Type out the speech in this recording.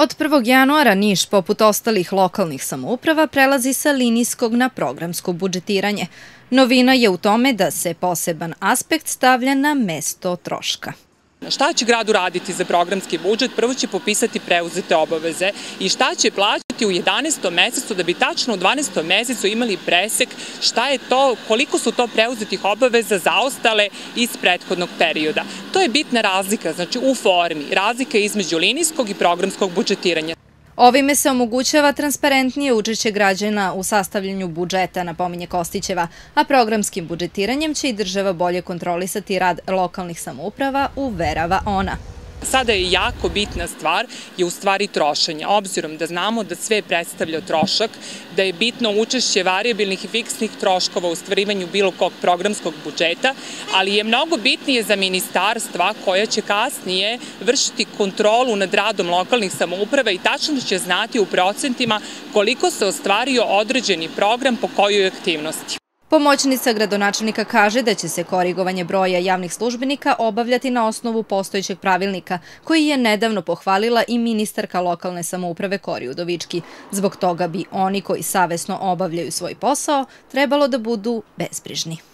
Od 1. januara Niš, poput ostalih lokalnih samouprava, prelazi sa linijskog na programsko budžetiranje. Novina je u tome da se poseban aspekt stavlja na mesto troška. Šta će grad uraditi za programski budžet? Prvo će popisati preuzete obaveze i šta će plaćati u 11. mesecu da bi tačno u 12. mesecu imali presek šta je to, koliko su to preuzetih obaveza zaostale iz prethodnog perioda. To je bitna razlika, znači u formi, razlika između linijskog i programskog budžetiranja. Ovime se omogućava transparentnije učešće građana u sastavljanju budžeta, napominje Kostićeva, a programskim budžetiranjem će i država bolje kontrolisati rad lokalnih samouprava, uverava ona. Sada je jako bitna stvar je u stvari trošenje, obzirom da znamo da sve predstavlja trošak, da je bitno učešće variabilnih i fiksnih troškova u stvarivanju bilo kog programskog budžeta, ali je mnogo bitnije za ministarstva koja će kasnije vršiti kontrolu nad radom lokalnih samouprava i tačno će znati u procentima koliko se ostvario određeni program po kojoj aktivnosti. Pomoćnica gradonačelnika kaže da će se korigovanje broja javnih službenika obavljati na osnovu postojećeg pravilnika, koji je nedavno pohvalila i ministarka lokalne samouprave Kori Udovički. Zbog toga bi oni koji savesno obavljaju svoj posao trebalo da budu bezbrižni.